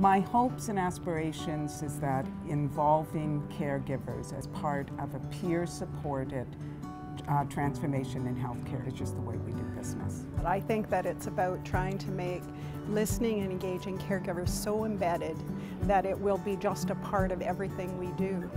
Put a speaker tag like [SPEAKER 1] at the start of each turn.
[SPEAKER 1] My hopes and aspirations is that involving caregivers as part of a peer-supported uh, transformation in healthcare is just the way we do business.
[SPEAKER 2] I think that it's about trying to make listening and engaging caregivers so embedded that it will be just a part of everything we do.